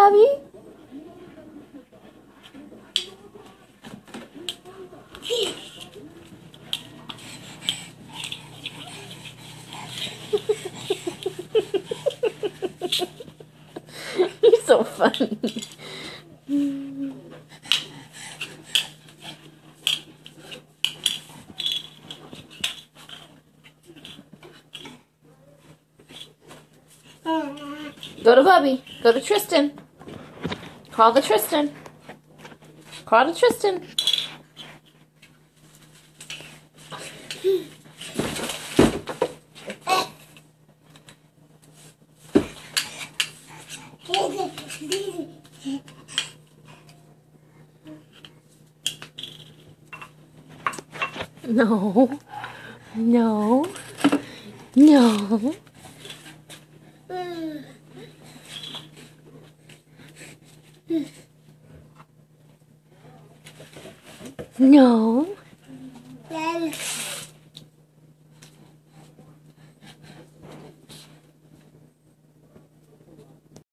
Bobby? You're so funny. Oh. Go to Bubby. Go to Tristan. Call the Tristan. Call the Tristan. No. No. No. No.